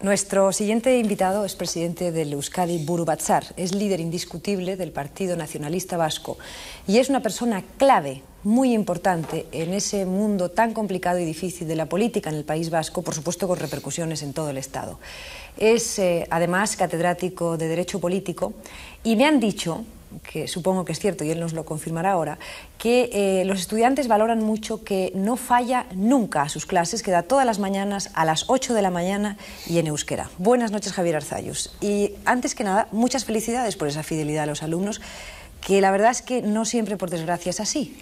Nuestro siguiente invitado es presidente del Euskadi Buru Batzar, es líder indiscutible del Partido Nacionalista Vasco. Y es una persona clave, muy importante en ese mundo tan complicado y difícil de la política en el País Vasco, por supuesto con repercusiones en todo el Estado. Es eh, además catedrático de Derecho Político. Y me han dicho que supongo que es cierto y él nos lo confirmará ahora, que eh, los estudiantes valoran mucho que no falla nunca a sus clases, que da todas las mañanas a las 8 de la mañana y en euskera. Buenas noches, Javier Arzayus. Y antes que nada, muchas felicidades por esa fidelidad a los alumnos, que la verdad es que no siempre, por desgracia, es así.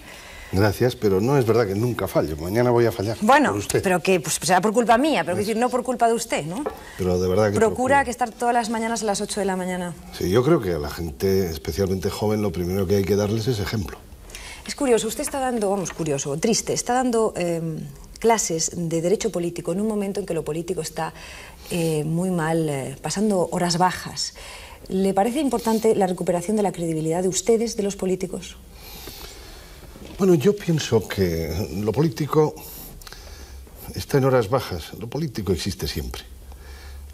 Gracias, pero no es verdad que nunca fallo. Mañana voy a fallar. Bueno, por usted. pero que pues, será por culpa mía, pero decir, no por culpa de usted, ¿no? Pero de verdad que Procura que estar todas las mañanas a las 8 de la mañana. Sí, yo creo que a la gente, especialmente joven, lo primero que hay que darles es ejemplo. Es curioso, usted está dando, vamos, curioso, triste, está dando eh, clases de derecho político en un momento en que lo político está eh, muy mal, eh, pasando horas bajas. ¿Le parece importante la recuperación de la credibilidad de ustedes, de los políticos? Bueno, yo pienso que lo político está en horas bajas. Lo político existe siempre.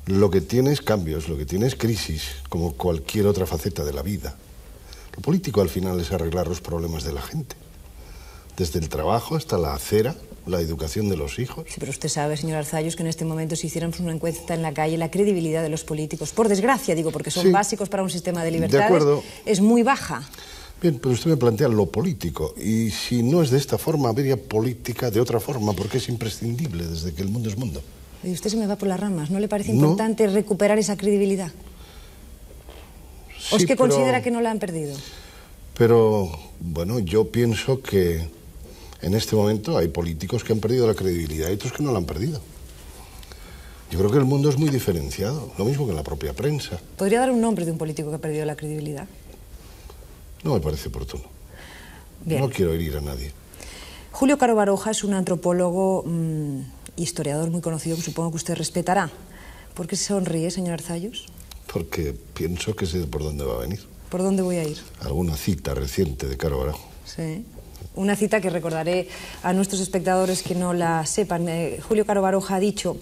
Lo que tiene es cambios, lo que tiene es crisis, como cualquier otra faceta de la vida. Lo político al final es arreglar los problemas de la gente. Desde el trabajo hasta la acera, la educación de los hijos. Sí, pero usted sabe, señor Arzayos, que en este momento si hiciéramos una encuesta en la calle, la credibilidad de los políticos, por desgracia digo, porque son Sí. básicos para un sistema de libertades, acuerdo. es muy baja. Bien, pero usted me plantea lo político. Y si no es de esta forma, habría política de otra forma, porque es imprescindible desde que el mundo es mundo. Y usted se me va por las ramas. ¿No le parece No. importante recuperar esa credibilidad? ¿O es que pero- considera que no la han perdido? Pero, bueno, yo pienso que en este momento hay políticos que han perdido la credibilidad y otros que no la han perdido. Yo creo que el mundo es muy diferenciado, lo mismo que en la propia prensa. ¿Podría dar un nombre de un político que ha perdido la credibilidad? No me parece oportuno. Bien. No quiero herir a nadie. Julio Caro Baroja es un antropólogo, mm, historiador muy conocido que supongo que usted respetará. ¿Por qué se sonríe, señor Arzayus? Porque pienso que sé por dónde va a venir. ¿Por dónde voy a ir? Alguna cita reciente de Caro Barajo. Sí. Una cita que recordaré a nuestros espectadores que no la sepan. Eh, Julio Caro Baroja ha dicho,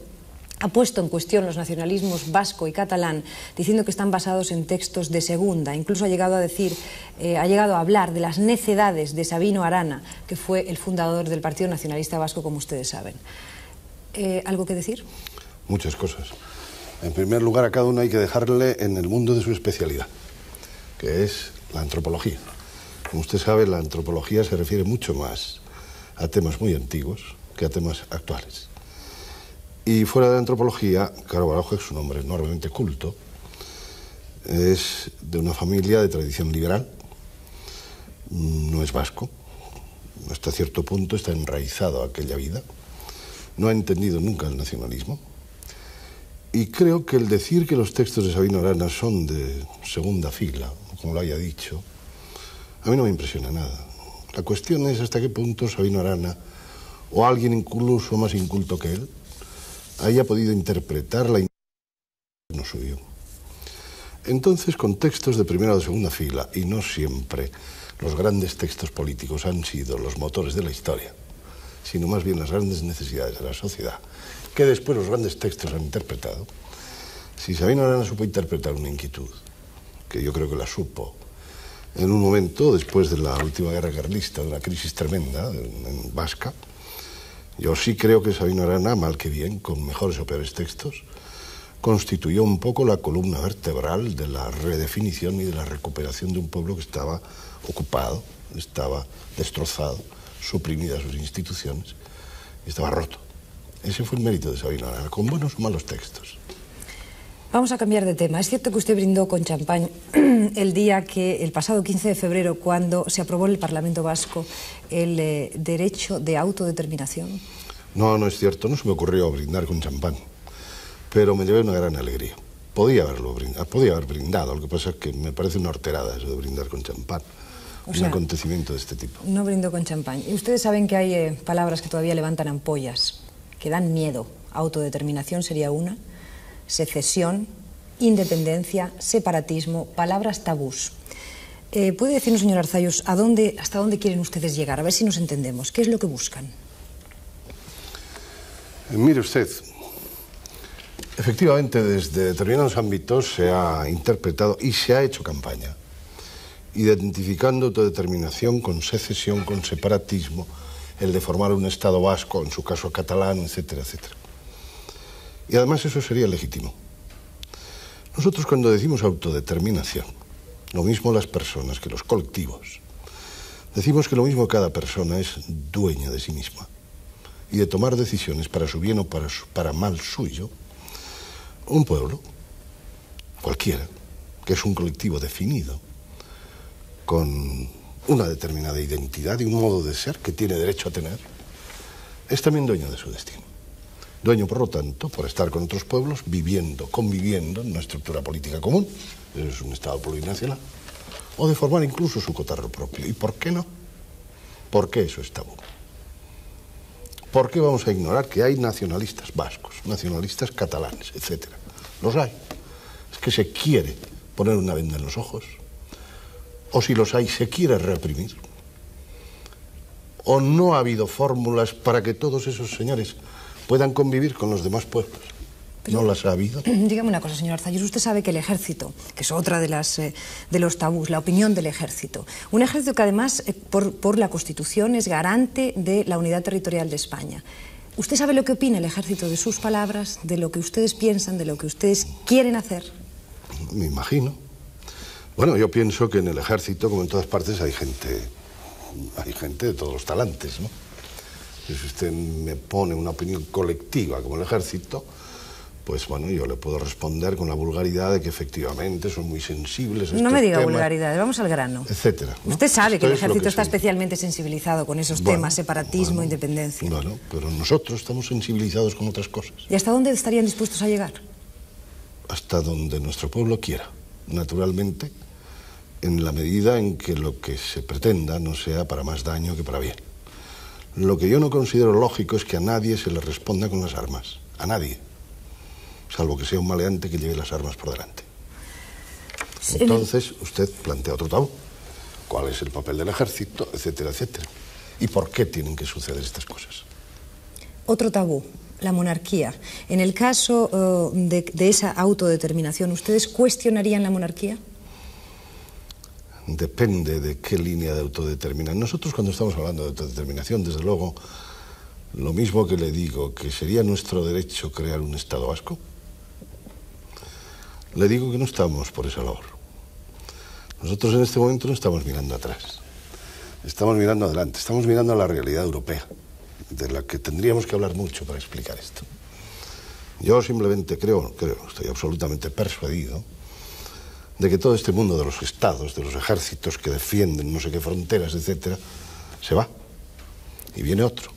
ha puesto en cuestión los nacionalismos vasco y catalán, diciendo que están basados en textos de segunda. Incluso ha llegado a decir, eh, ha llegado a hablar de las necedades de Sabino Arana, que fue el fundador del Partido Nacionalista Vasco, como ustedes saben. Eh, ¿Algo que decir? Muchas cosas. En primer lugar, a cada uno hay que dejarle en el mundo de su especialidad, que es la antropología. Como usted sabe, la antropología se refiere mucho más a temas muy antiguos que a temas actuales. Y fuera de la antropología, Caro Barojo es un hombre enormemente culto. Es de una familia de tradición liberal. No es vasco. Hasta cierto punto está enraizado a aquella vida. No ha entendido nunca el nacionalismo. Y creo que el decir que los textos de Sabino Arana son de segunda fila, como lo haya dicho, a mí no me impresiona nada. La cuestión es hasta qué punto Sabino Arana, o alguien incluso más inculto que él, haya podido interpretar la no suyo. Entonces, con textos de primera o de segunda fila, y no siempre los grandes textos políticos han sido los motores de la historia, sino más bien las grandes necesidades de la sociedad, que después los grandes textos han interpretado, si Sabino Arana supo interpretar una inquietud, que yo creo que la supo, en un momento después de la última guerra carlista, de una crisis tremenda en, Vasca, yo sí creo que Sabino Arana, mal que bien, con mejores o peores textos, constituyó un poco la columna vertebral de la redefinición y de la recuperación de un pueblo que estaba ocupado, estaba destrozado, suprimidas sus instituciones, estaba roto. Ese fue el mérito de Sabino Arana, con buenos o malos textos. Vamos a cambiar de tema. Es cierto que usted brindó con champán el día que, el pasado 15 de febrero, cuando se aprobó en el Parlamento Vasco el eh, derecho de autodeterminación. No, no es cierto, no se me ocurrió brindar con champán, pero me llevé una gran alegría. Podía haberlo brindado, podía haber brindado, lo que pasa es que me parece una horterada eso de brindar con champán. O un sea, acontecimiento de este tipo. No brindó con champán. Y ustedes saben que hay eh, palabras que todavía levantan ampollas, que dan miedo. Autodeterminación sería una, secesión, independencia, separatismo, palabras tabús. Eh, ¿Puede decirnos, señor Arzayos, a dónde, hasta dónde quieren ustedes llegar? A ver si nos entendemos. ¿Qué es lo que buscan? Eh, Mire usted, Efectivamente, desde determinados ámbitos se ha interpretado y se ha hecho campaña, identificando autodeterminación con secesión, con separatismo, el de formar un Estado vasco, en su caso catalán, etcétera, etcétera. Y además eso sería legítimo. Nosotros cuando decimos autodeterminación, lo mismo las personas que los colectivos, decimos que lo mismo cada persona es dueña de sí misma y de tomar decisiones para su bien o para, para mal suyo, un pueblo, cualquiera, que es un colectivo definido, con una determinada identidad y un modo de ser que tiene derecho a tener, es también dueño de su destino. Dueño, por lo tanto, por estar con otros pueblos, viviendo, conviviendo en una estructura política común, es un Estado plurinacional, o de formar incluso su cotarro propio. ¿Y por qué no? ¿Por qué eso es tabú? ¿Por qué vamos a ignorar que hay nacionalistas vascos, nacionalistas catalanes, etcétera? Los hay. Es que se quiere poner una venda en los ojos. O si los hay, se quiere reprimir. O no ha habido fórmulas para que todos esos señores puedan convivir con los demás pueblos. ¿No las ha habido? Dígame una cosa, señor Arzayus. Usted sabe que el ejército, que es otra de, las, eh, de los tabús, la opinión del ejército, un ejército que además, eh, por, por, la Constitución, es garante de la unidad territorial de España. ¿Usted sabe lo que opina el ejército de sus palabras, de lo que ustedes piensan, de lo que ustedes quieren hacer? Me imagino. Bueno, yo pienso que en el ejército, como en todas partes, hay gente, hay gente de todos los talantes, ¿no? Si usted me pone una opinión colectiva como el ejército, pues bueno, yo le puedo responder con la vulgaridad de que efectivamente son muy sensibles. no me diga vulgaridad, vamos al grano. Etcétera. Usted sabe que el ejército está especialmente sensibilizado con esos temas, separatismo, independencia. Bueno, pero nosotros estamos sensibilizados con otras cosas. ¿Y hasta dónde estarían dispuestos a llegar? Hasta donde nuestro pueblo quiera, naturalmente, en la medida en que lo que se pretenda no sea para más daño que para bien. Lo que yo no considero lógico es que a nadie se le responda con las armas. A nadie salvo que sea un maleante que lleve las armas por delante. Entonces, usted plantea otro tabú. ¿Cuál es el papel del ejército? Etcétera, etcétera. ¿Y por qué tienen que suceder estas cosas? Otro tabú, la monarquía. En el caso uh, de, de esa autodeterminación, ¿ustedes cuestionarían la monarquía? Depende de qué línea de autodeterminación. Nosotros cuando estamos hablando de autodeterminación, desde luego, lo mismo que le digo, que sería nuestro derecho crear un Estado vasco, le digo que no estamos por esa labor. Nosotros en este momento no estamos mirando atrás, estamos mirando adelante, estamos mirando a la realidad europea, de la que tendríamos que hablar mucho para explicar esto. Yo simplemente creo, creo, estoy absolutamente persuadido de que todo este mundo de los estados, de los ejércitos que defienden no sé qué fronteras, etcétera, se va. Y viene otro.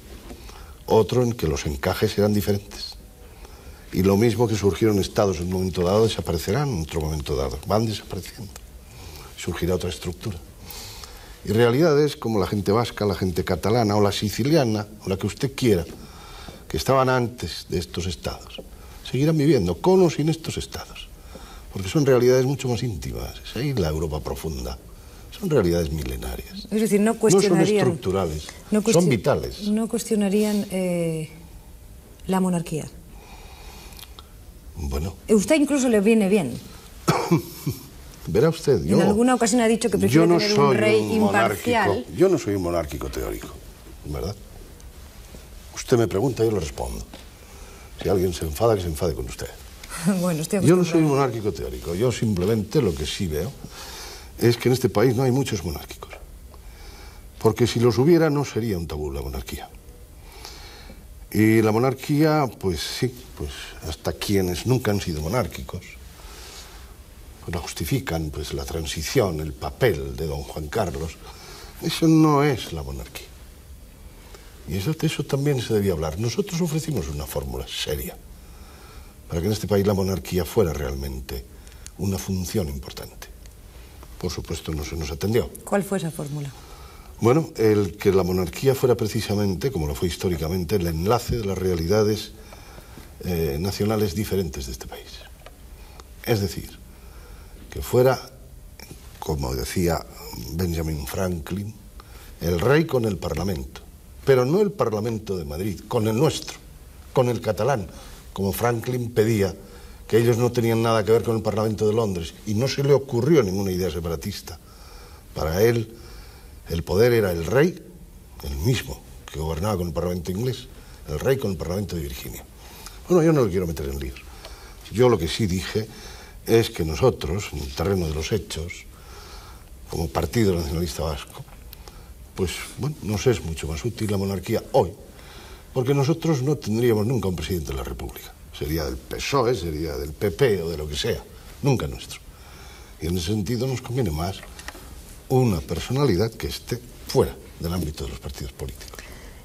Otro en que los encajes serán diferentes. Y lo mismo que surgieron estados en un momento dado, desaparecerán en otro momento dado. Van desapareciendo. Surgirá otra estructura. Y realidades como la gente vasca, la gente catalana o la siciliana, o la que usted quiera, que estaban antes de estos estados, seguirán viviendo con o sin estos estados. Porque son realidades mucho más íntimas. Es ahí la Europa profunda. Son realidades milenarias. Es decir, no cuestionarían... No son estructurales, son vitales. No cuestionarían eh, la monarquía. Bueno. Usted incluso le viene bien. Verá usted, yo... En alguna ocasión ha dicho que prefiere no tener un rey un imparcial. Yo no soy un monárquico teórico, ¿verdad? Usted me pregunta, yo le respondo. Si alguien se enfada, que se enfade con usted. bueno, estoy Yo no soy un monárquico teórico. Yo simplemente lo que sí veo es que en este país no hay muchos monárquicos. Porque si los hubiera, no sería un tabú la monarquía. Y la monarquía, pues sí, pues hasta quienes nunca han sido monárquicos, pues la justifican, pues la transición, el papel de don Juan Carlos, eso no es la monarquía. Y eso, de eso también se debía hablar. Nosotros ofrecimos una fórmula seria para que en este país la monarquía fuera realmente una función importante. Por supuesto, no se nos atendió. ¿Cuál fue esa fórmula? Bueno, el que la monarquía fuera precisamente, como lo fue históricamente, el enlace de las realidades eh, nacionales diferentes de este país. Es decir, que fuera, como decía Benjamin Franklin, el rey con el Parlamento, pero no el Parlamento de Madrid, con el nuestro, con el catalán, como Franklin pedía que ellos no tenían nada que ver con el Parlamento de Londres y no se le ocurrió ninguna idea separatista. Para él, el poder era el rey, el mismo que gobernaba con el Parlamento inglés, el rey con el Parlamento de Virginia. Bueno, yo no lo quiero meter en líos. Yo lo que sí dije es que nosotros, en el terreno de los hechos, como Partido Nacionalista Vasco, pues bueno, nos es mucho más útil la monarquía hoy, porque nosotros no tendríamos nunca un presidente de la República. Sería del PSOE, sería del PP o de lo que sea, nunca nuestro. Y en ese sentido nos conviene más una personalidad que esté fuera del ámbito de los partidos políticos.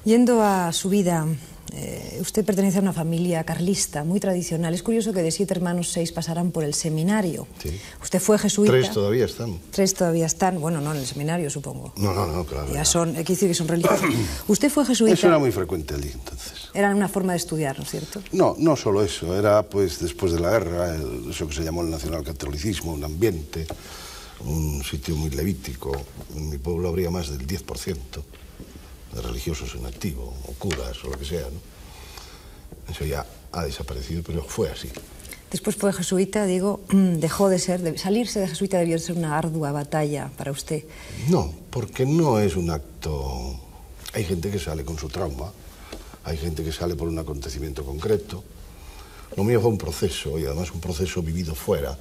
Yendo a su vida eh, usted pertenece a una familia carlista muy tradicional. Es curioso que de siete hermanos, seis pasarán por el seminario. Sí. Usted fue jesuita. Tres todavía están. Tres todavía están. Bueno, no en el seminario, supongo. No, no, no, claro. Ya son, hay que decir que son religiosos. Usted fue jesuita. Eso era muy frecuente allí entonces. Era una forma de estudiar, ¿no es cierto? No, no solo eso. Era, pues, después de la guerra, el- eso que se llamó el nacionalcatolicismo, un ambiente, un sitio muy levítico. En mi pueblo habría más del 10% de religiosos en activo, o curas, o lo que sea, ¿no? Eso ya ha desaparecido, pero fue así. Después fue jesuita, digo, dejó de ser, de- salirse de jesuita debió de ser una ardua batalla para usted. No, porque no es un acto... Hay gente que sale con su trauma, hay gente que sale por un acontecimiento concreto. Lo mío fue un proceso, y además un proceso vivido fuera.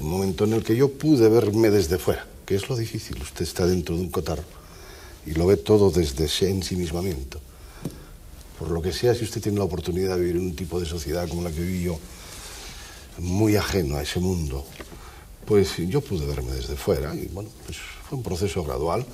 Un momento en el que yo pude verme desde fuera, que es lo difícil. Usted está dentro de un cotarro y lo ve todo desde ese ensimismamiento. Por lo que sea, si usted tiene la oportunidad de vivir en un tipo de sociedad como la que viví yo, muy ajeno a ese mundo, pues yo pude verme desde fuera y bueno, pues fue un proceso gradual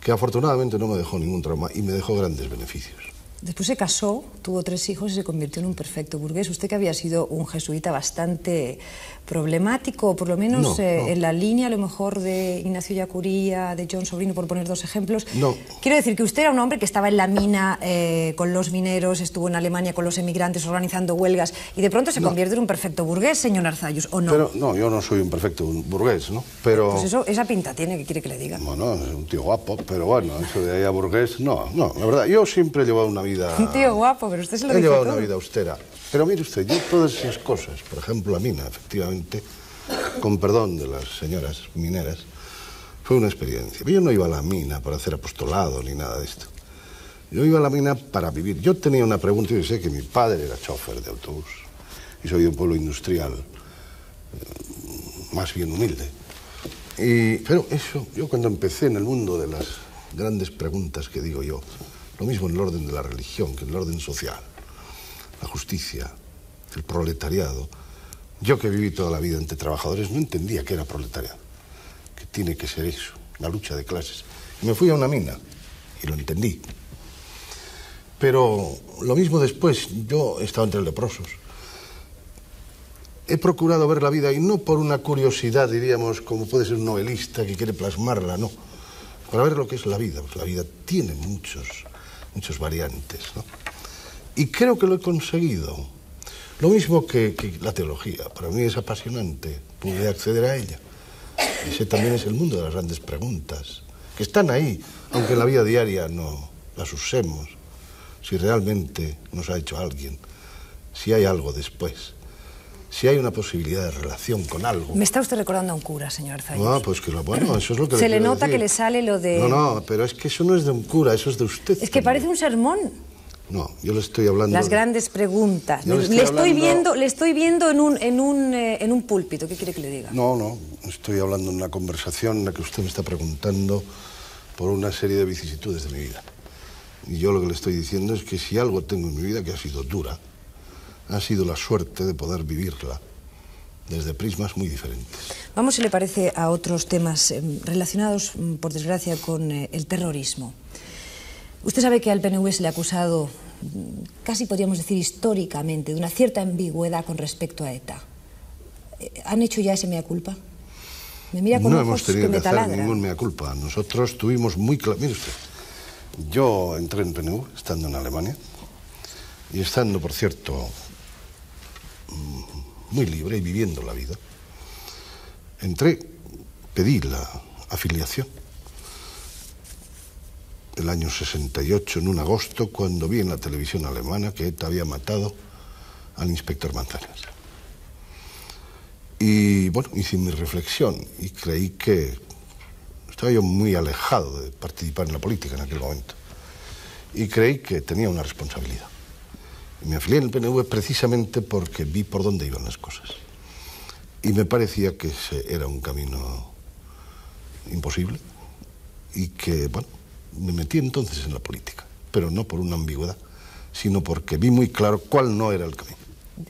que afortunadamente no me dejó ningún trauma y me dejó grandes beneficios. Después se casó, tuvo tres hijos y se convirtió en un perfecto burgués. Usted que había sido un jesuita bastante problemático, por lo menos No, eh, no. en la línea a lo mejor de Ignacio Yacuría, de John Sobrino, por poner dos ejemplos. No. Quiero decir que usted era un hombre que estaba en la mina eh, con los mineros, estuvo en Alemania con los emigrantes organizando huelgas y de pronto se convierte en un perfecto burgués, señor Arzayus, ¿o no? Pero no, yo no soy un perfecto burgués, ¿no? Pero Pues eso, esa pinta tiene, que quiere que le diga? bueno, es un tío guapo, pero bueno, eso de ahí a burgués, no, no, la verdad, yo siempre he llevado una vida Un tío guapo, pero usted se lo He llevado todo. una vida austera. Pero mire usted, yo todas esas cosas, por ejemplo, la mina, efectivamente, con perdón de las señoras mineras, fue una experiencia. Yo no iba a la mina para hacer apostolado ni nada de esto. Yo iba a la mina para vivir. Yo tenía una pregunta, yo sé que mi padre era chofer de autobús y soy de un pueblo industrial, eh, más bien humilde. Y, pero eso, yo cuando empecé en el mundo de las grandes preguntas que digo yo, lo mismo en el orden de la religión que en el orden social, la justicia, el proletariado, yo que viví toda la vida entre trabajadores no entendía qué era proletariado, que tiene que ser eso, la lucha de clases. Y me fui a una mina y lo entendí. Pero lo mismo después, yo he estado entre leprosos. He procurado ver la vida y no por una curiosidad, diríamos, como puede ser un novelista que quiere plasmarla, no. Para ver lo que es la vida. Pues la vida tiene muchos, muchos variantes, ¿no? Y creo que lo he conseguido. Lo mismo que, que la teología. Para mí es apasionante. Pude acceder a ella. Ese también es el mundo de las grandes preguntas, que están ahí, aunque en la vida diaria no las usemos. Si realmente nos ha hecho alguien, si hay algo después, si hay una posibilidad de relación con algo. Me está usted recordando a un cura, señor Arzayus. Ah, pues que lo bueno, eso es lo que Se le nota decir. que le sale lo de- No, no, pero es que eso no es de un cura, eso es de usted. Es que parece un sermón. No, yo le estoy hablando. Las de- grandes preguntas. Yo le Le, estoy le estoy hablando- viendo, le estoy viendo en un, en un, eh, en un púlpito. ¿Qué quiere que le diga? No, no, estoy hablando en una conversación en la que usted me está preguntando por una serie de vicisitudes de mi vida. Y yo lo que le estoy diciendo es que si algo tengo en mi vida que ha sido dura, ha sido la suerte de poder vivirla desde prismas muy diferentes. Vamos, si le parece, a otros temas eh, relacionados, mm, por desgracia, con eh, el terrorismo. Usted sabe que al PNV se le ha acusado, mm, casi podríamos decir históricamente, de una cierta ambigüedad con respecto a ETA. Eh, ¿Han hecho ya ese mea culpa? Me mira con no hemos tenido que que hacer ningún mea culpa. Nosotros tuvimos muy claro. Mire usted, yo entré en PNU estando en Alemania y estando, por cierto, muy libre y viviendo la vida. Entré, pedí la afiliación el año 68, en un agosto, cuando vi en la televisión alemana que ETA había matado al inspector Manzanas. Y bueno, hice mi reflexión y creí que estaba yo muy alejado de participar en la política en aquel momento. Y creí que tenía una responsabilidad. Me afilié en el PNV precisamente porque vi por dónde iban las cosas. Y me parecía que ese era un camino imposible y que, bueno, me metí entonces en la política, pero no por una ambigüedad, sino porque vi muy claro cuál no era el camino.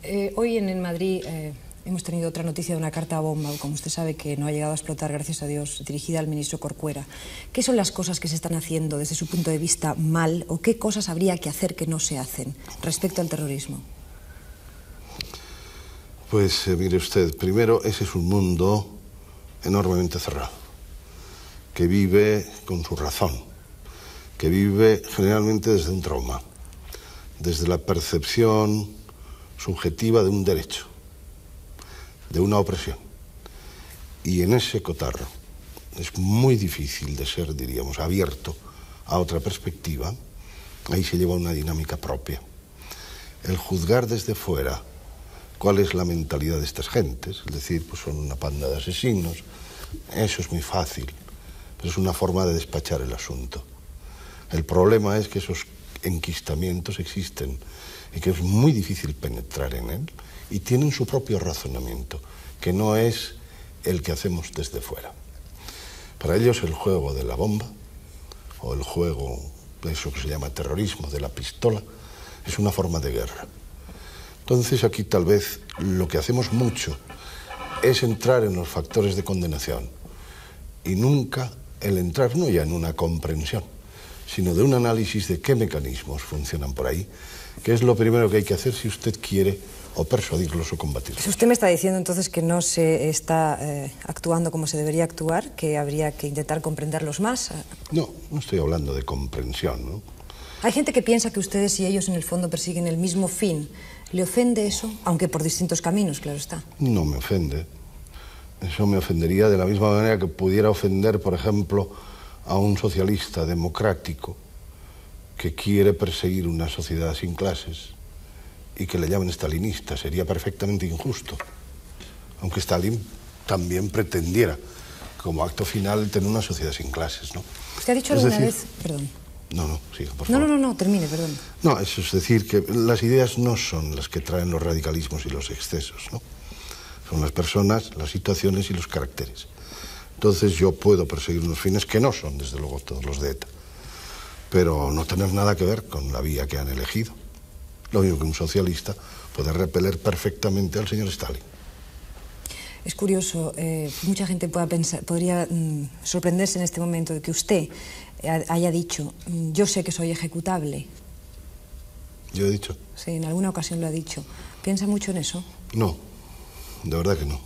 Eh, hoy en, Madrid eh, hemos tenido otra noticia de una carta bomba, como usted sabe, que no ha llegado a explotar, gracias a Dios, dirigida al ministro Corcuera. ¿Qué son las cosas que se están haciendo desde su punto de vista mal o qué cosas habría que hacer que no se hacen respecto al terrorismo? Pues eh, mire usted, primero ese es un mundo enormemente cerrado, que vive con su razón, que vive generalmente desde un trauma, desde la percepción subjetiva de un derecho, de una opresión. Y en ese cotarro es muy difícil de ser, diríamos, abierto a otra perspectiva. Ahí se lleva una dinámica propia. El juzgar desde fuera cuál es la mentalidad de estas gentes, es decir, pues son una panda de asesinos, eso es muy fácil, pero es una forma de despachar el asunto. El problema es que esos enquistamientos existen y que es muy difícil penetrar en él y tienen su propio razonamiento, que no es el que hacemos desde fuera. Para ellos el juego de la bomba o el juego de eso que se llama terrorismo, de la pistola, es una forma de guerra. Entonces aquí tal vez lo que hacemos mucho es entrar en los factores de condenación y nunca el entrar no ya en una comprensión, sino de un análisis de qué mecanismos funcionan por ahí, que es lo primero que hay que hacer si usted quiere o persuadirlos o combatirlos. Usted me está diciendo entonces que no se está eh, actuando como se debería actuar, que habría que intentar comprenderlos más. No, no estoy hablando de comprensión. ¿no? Hay gente que piensa que ustedes y ellos en el fondo persiguen el mismo fin. ¿Le ofende eso? Aunque por distintos caminos, claro está. No me ofende. Eso me ofendería de la misma manera que pudiera ofender, por ejemplo, a un socialista democrático que quiere perseguir una sociedad sin clases y que le llamen stalinista. Sería perfectamente injusto. Aunque Stalin también pretendiera, como acto final, tener una sociedad sin clases. ¿no? ¿Usted ha dicho alguna vez... Perdón. No, no, siga, por favor. No, no, no, termine, perdón. No, eso es decir, que las ideas no son las que traen los radicalismos y los excesos, ¿no? Son las personas, las situaciones y los caracteres. Entonces yo puedo perseguir unos fines que no son, desde luego, todos los de ETA, pero no tener nada que ver con la vía que han elegido. Lo mismo que un socialista puede repeler perfectamente al señor Stalin. Es curioso, eh, mucha gente pueda pensar, podría mm, sorprenderse en este momento de que usted haya dicho, mm, yo sé que soy ejecutable. ¿Yo he dicho? Sí, en alguna ocasión lo ha dicho. ¿Piensa mucho en eso? No, de verdad que no.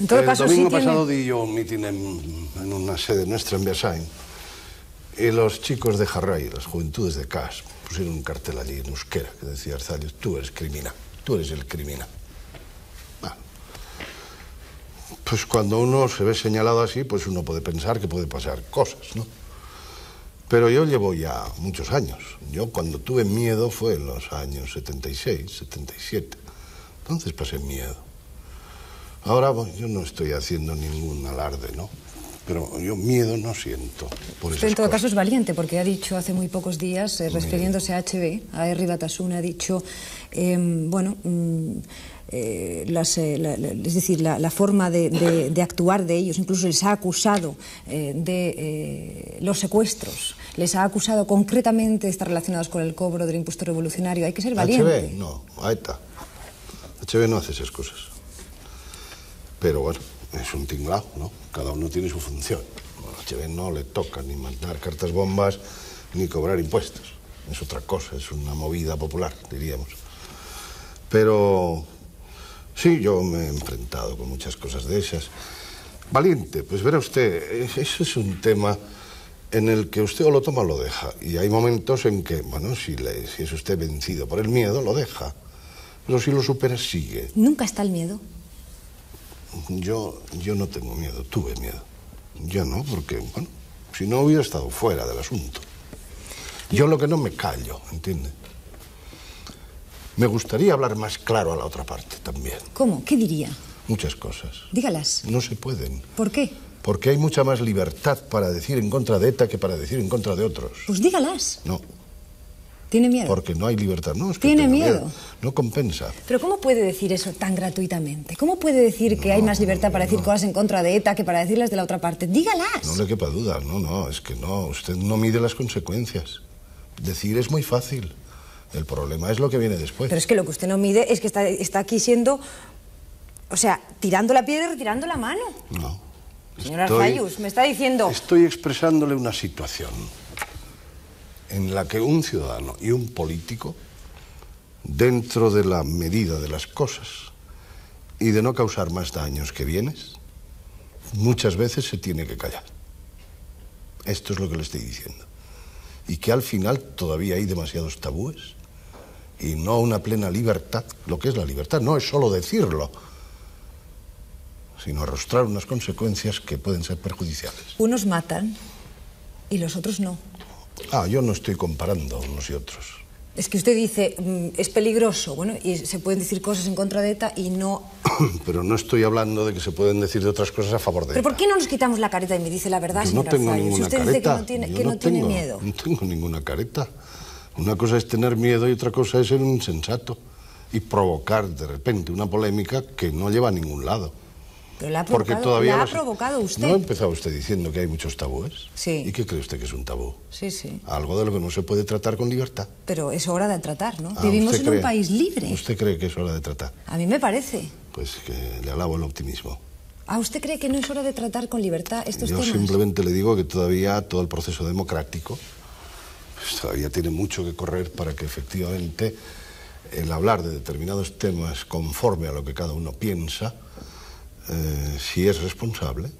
En todo el caso, domingo pasado di yo un mitin en, una sede nuestra en Versailles y los chicos de Jarray, las juventudes de CAS, pusieron un cartel allí en euskera que decía Arzalios, tú eres criminal, tú eres el criminal. Pues cuando uno se ve señalado así, pues uno puede pensar que puede pasar cosas, ¿no? Pero yo llevo ya muchos años. Yo cuando tuve miedo fue en los años 76, 77. Entonces pasé miedo. Ahora yo no estoy haciendo ningún alarde, ¿no? Pero yo miedo no siento por Usted en todo caso es valiente, porque ha dicho hace muy pocos días, eh, refiriéndose a HB, a Erri Batasuna, ha dicho, em, bueno... Mm, eh, las, eh, es decir, la, forma de, actuar de ellos, incluso les ha acusado eh, de los secuestros, les ha acusado concretamente de estar relacionados con el cobro del impuesto revolucionario. Hay que ser valiente. HB, no, a ETA. HB no hace esas cosas. Pero bueno, es un tinglado, ¿no? Cada uno tiene su función. A HB no le toca ni mandar cartas bombas ni cobrar impuestos. Es otra cosa, es una movida popular, diríamos. Pero Sí, yo me he enfrentado con muchas cosas de esas. Valiente, pues verá usted, eso es un tema en el que usted o lo toma o lo deja. Y hay momentos en que, bueno, si, le, si es usted vencido por el miedo, lo deja. Pero si lo supera, sigue. ¿Nunca está el miedo? Yo, yo no tengo miedo, tuve miedo. Yo no, porque, bueno, si no hubiera estado fuera del asunto. Yo lo que no me callo, ¿entiende? Me gustaría hablar más claro a la otra parte también. ¿Cómo? ¿Qué diría? Muchas cosas. Dígalas. No se pueden. ¿Por qué? Porque hay mucha más libertad para decir en contra de ETA que para decir en contra de otros. Pues dígalas. No, ¿Tiene miedo? porque no hay libertad. No, es que ¿Tiene miedo? No compensa. Pero ¿cómo puede decir eso tan gratuitamente? ¿Cómo puede decir que hay más libertad para decir cosas en contra de ETA que para decirlas de la otra parte? Dígalas. No le quepa duda. No, no, es que no. Usted no mide las consecuencias. Decir es muy fácil. El problema es lo que viene después. Pero es que lo que usted no mide es que está, está aquí siendo, o sea, tirando la piedra y retirando la mano. No. Señor Arzayus, me está diciendo... Estoy expresándole una situación en la que un ciudadano y un político, dentro de la medida de las cosas y de no causar más daños que bienes, muchas veces se tiene que callar. Esto es lo que le estoy diciendo. Y que al final todavía hay demasiados tabúes y no una plena libertad. Lo que es la libertad no es solo decirlo, sino arrostrar unas consecuencias que pueden ser perjudiciales. Unos matan y los otros no. Ah, yo no estoy comparando unos y otros. Es que usted dice, mm, es peligroso, bueno, y se pueden decir cosas en contra de ETA y no... Pero no estoy hablando de que se pueden decir de otras cosas a favor de ¿Pero por ETA. qué no nos quitamos la careta y me dice la verdad, Yo no tengo ninguna usted careta. dice que no tiene, que no tiene tengo- miedo. No tengo ninguna careta. Una cosa es tener miedo y otra cosa es ser un insensato y provocar de repente una polémica que no lleva a ningún lado. Pero la ha Porque provocado, todavía la ha provocado usted. ¿No ha empezado usted diciendo que hay muchos tabúes? Sí. ¿Y qué cree usted que es un tabú? Sí, sí. Algo de lo que no se puede tratar con libertad. Pero es hora de tratar, ¿no? Ah, Vivimos ¿usted en un país libre. ¿Usted cree que es hora de tratar? A mí me parece. Pues que le alabo el optimismo. ¿A usted cree que no es hora de tratar con libertad estos Yo temas? simplemente le digo que todavía todo el proceso democrático pues, todavía tiene mucho que correr para que efectivamente el hablar de determinados temas conforme a lo que cada uno piensa, eh, si es responsable,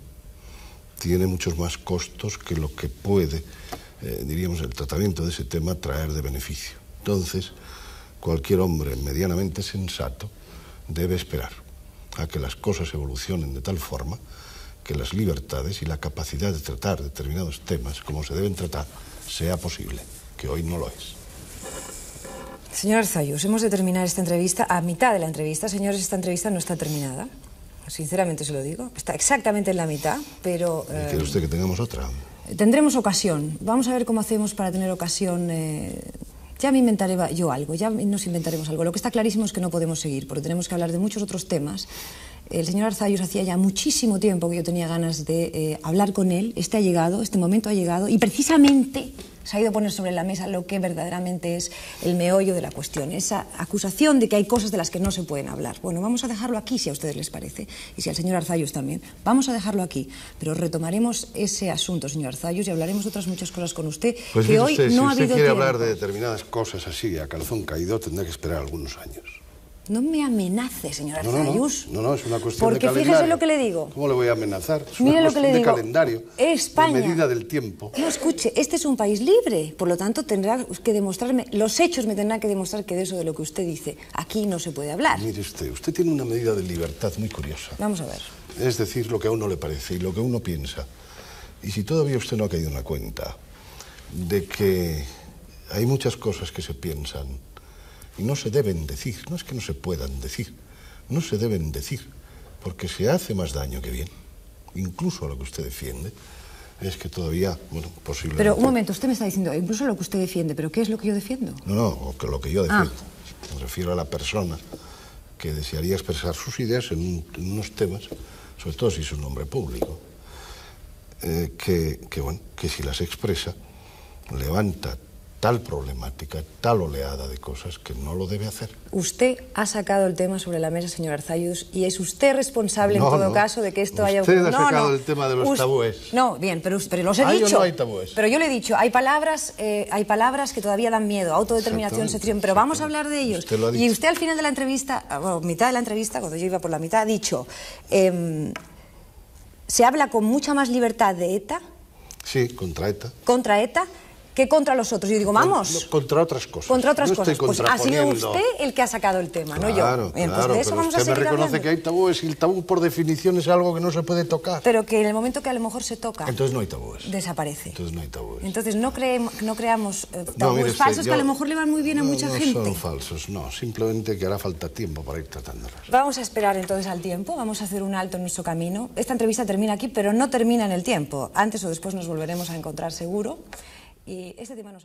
tiene muchos más costos que lo que puede, eh, diríamos, el tratamiento de ese tema traer de beneficio. Entonces, cualquier hombre medianamente sensato debe esperar a que las cosas evolucionen de tal forma que las libertades y la capacidad de tratar determinados temas como se deben tratar sea posible, que hoy no lo es. Señor Arzayus, hemos de terminar esta entrevista a mitad de la entrevista. Señores, esta entrevista no está terminada. Sinceramente se lo digo. Está exactamente en la mitad, pero... eh, ¿Quiere usted que tengamos otra? Tendremos ocasión. Vamos a ver cómo hacemos para tener ocasión. eh, Ya me inventaré yo algo, ya nos inventaremos algo. Lo que está clarísimo es que no podemos seguir, porque tenemos que hablar de muchos otros temas. El señor Arzayus hacía ya muchísimo tiempo que yo tenía ganas de eh, hablar con él. Este ha llegado, este momento ha llegado, y precisamente se ha ido a poner sobre la mesa lo que verdaderamente es el meollo de la cuestión, esa acusación de que hay cosas de las que no se pueden hablar. Bueno, vamos a dejarlo aquí, si a ustedes les parece, y si al señor Arzayus también. Vamos a dejarlo aquí, pero retomaremos ese asunto, señor Arzayus, y hablaremos de otras muchas cosas con usted Pues que hoy usted, no ha si usted habido quiere tiempo. hablar de determinadas cosas así, a calzón caído, tendrá que esperar algunos años. No me amenace, señor No, no, no, no, no, es una cuestión Porque de calendario. fíjese lo que le digo. ¿Cómo le voy a amenazar? Es Mire una lo que le cuestión de digo. calendario, España. de medida del tiempo. No, escuche, este es un país libre, por lo tanto tendrá que demostrarme, los hechos me tendrán que demostrar que de eso de lo que usted dice, aquí no se puede hablar. Mire usted, usted tiene una medida de libertad muy curiosa. Vamos a ver. Es decir, lo que a uno le parece y lo que uno piensa. Y si todavía usted no ha caído en la cuenta de que hay muchas cosas que se piensan y no se deben decir, no es que no se puedan decir, no se deben decir, porque se hace más daño que bien, incluso a lo que usted defiende, es que todavía, bueno, posiblemente... Pero un momento, usted me está diciendo, incluso lo que usted defiende, pero ¿qué es lo que yo defiendo? No, no, que lo que yo Ah. defiendo. Me refiero a la persona que desearía expresar sus ideas en, un- en unos temas, sobre todo si es un hombre público, eh, que, que, bueno, que si las expresa levanta tal problemática, tal oleada de cosas que no lo debe hacer. Usted ha sacado el tema sobre la mesa, señor Arzayus, y es usted responsable No, en todo no. caso de que esto haya Usted ha ocurrido. sacado el tema de los tabúes. No, bien, pero, pero los he ¿Hay o dicho. no hay tabúes? Pero yo le he dicho, hay palabras, eh, hay palabras que todavía dan miedo, autodeterminación, secesión, pero vamos a hablar de ellos. Usted lo ha y dicho. usted al final de la entrevista, ah, bueno, mitad de la entrevista, cuando yo iba por la mitad, ha dicho, em, se habla con mucha más libertad de ETA, Sí, contra ETA. contra ETA, que contra los otros. Yo digo, vamos. No, contra otras cosas. Contra otras No cosas. Pues ha sido usted el que ha sacado el tema, no yo. Claro, pues claro, de eso pero vamos a usted me seguir reconoce hablando. que hay tabúes y el tabú por definición es algo que no se puede tocar. Pero que en el momento que a lo mejor se toca, Entonces no hay tabúes. desaparece. Entonces no hay tabúes. Entonces no, creem- no creamos eh, No, tabúes mire usted, falsos que yo- a lo mejor le van muy bien a no, mucha no gente. son falsos, no. Simplemente que hará falta tiempo para ir tratándolos. Vamos a esperar entonces al tiempo, vamos a hacer un alto en nuestro camino. Esta entrevista termina aquí, pero no termina en el tiempo. Antes o después nos volveremos a encontrar seguro. Y este tema nos...